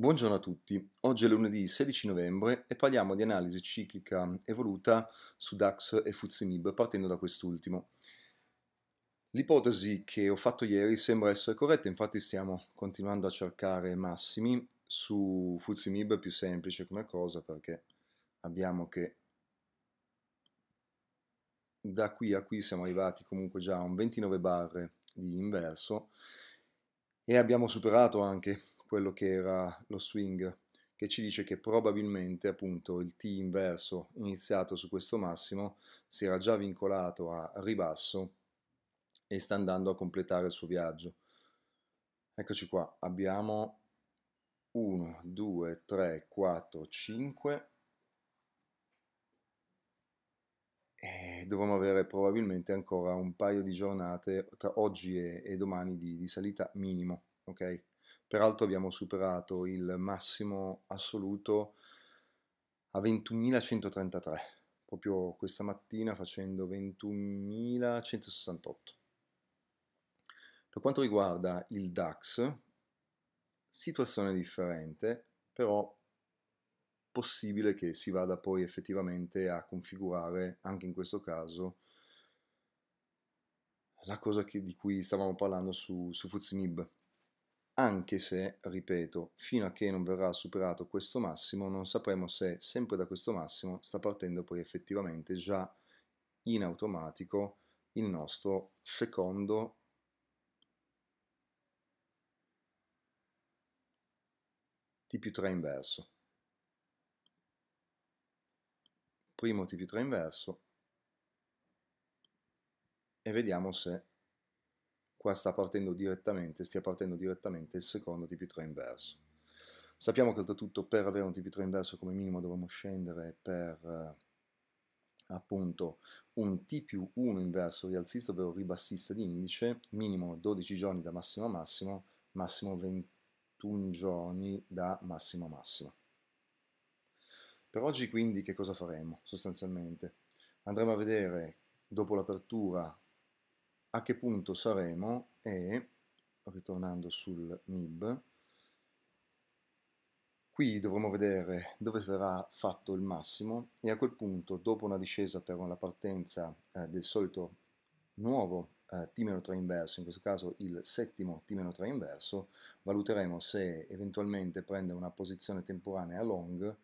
Buongiorno a tutti, oggi è lunedì 16 novembre e parliamo di analisi ciclica evoluta su DAX e FTSE partendo da quest'ultimo. L'ipotesi che ho fatto ieri sembra essere corretta, infatti stiamo continuando a cercare massimi su FTSE più semplice come cosa perché abbiamo che da qui a qui siamo arrivati comunque già a un 29 barre di inverso e abbiamo superato anche quello che era lo swing che ci dice che probabilmente appunto il T inverso iniziato su questo massimo si era già vincolato a ribasso e sta andando a completare il suo viaggio. Eccoci qua, abbiamo 1, 2, 3, 4, 5 e dovremo avere probabilmente ancora un paio di giornate tra oggi e, e domani di, di salita minimo, ok? Peraltro abbiamo superato il massimo assoluto a 21.133, proprio questa mattina facendo 21.168. Per quanto riguarda il DAX, situazione differente, però possibile che si vada poi effettivamente a configurare anche in questo caso la cosa che, di cui stavamo parlando su, su Fuzimib anche se, ripeto, fino a che non verrà superato questo massimo non sapremo se sempre da questo massimo sta partendo poi effettivamente già in automatico il nostro secondo T più 3 inverso. Primo T più 3 inverso e vediamo se qua sta partendo direttamente, stia partendo direttamente il secondo TP3 inverso. Sappiamo che oltretutto per avere un TP3 inverso come minimo dovremo scendere per eh, appunto un T più 1 inverso rialzista, ovvero ribassista di indice, minimo 12 giorni da massimo a massimo, massimo 21 giorni da massimo a massimo. Per oggi quindi che cosa faremo sostanzialmente? Andremo a vedere dopo l'apertura a che punto saremo e, ritornando sul MIB, qui dovremo vedere dove verrà fatto il massimo e a quel punto, dopo una discesa per la partenza eh, del solito nuovo eh, T-3 inverso, in questo caso il settimo T-3 inverso, valuteremo se eventualmente prendere una posizione temporanea long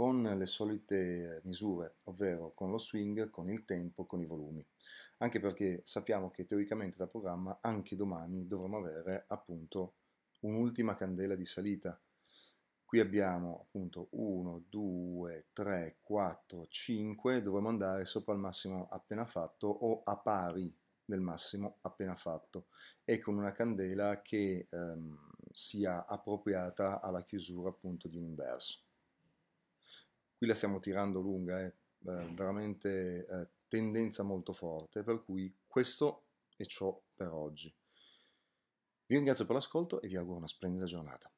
con le solite misure, ovvero con lo swing, con il tempo, con i volumi. Anche perché sappiamo che teoricamente da programma anche domani dovremo avere appunto un'ultima candela di salita. Qui abbiamo appunto 1, 2, 3, 4, 5, dovremo andare sopra il massimo appena fatto o a pari del massimo appena fatto e con una candela che ehm, sia appropriata alla chiusura appunto di un inverso qui la stiamo tirando lunga, è eh, veramente eh, tendenza molto forte, per cui questo è ciò per oggi. Vi ringrazio per l'ascolto e vi auguro una splendida giornata.